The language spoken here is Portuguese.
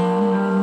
Música